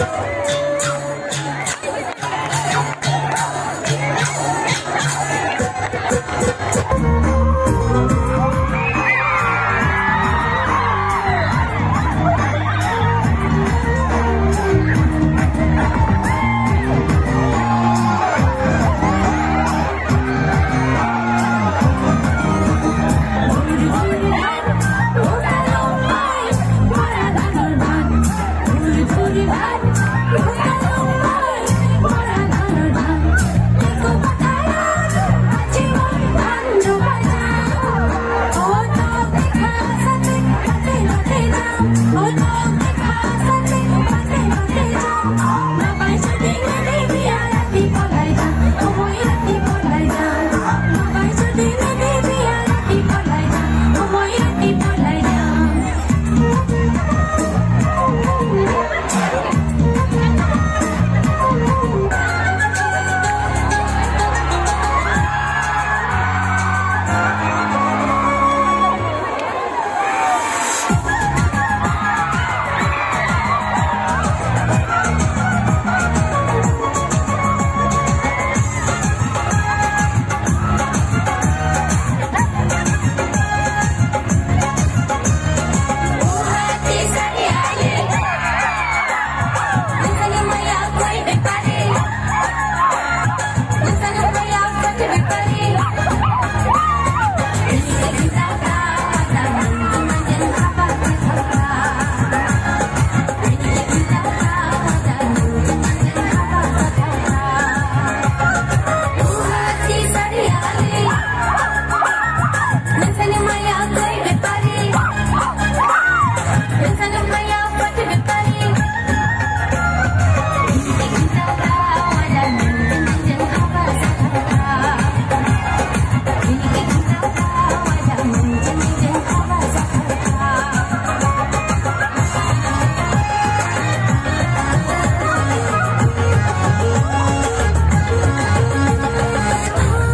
Yes.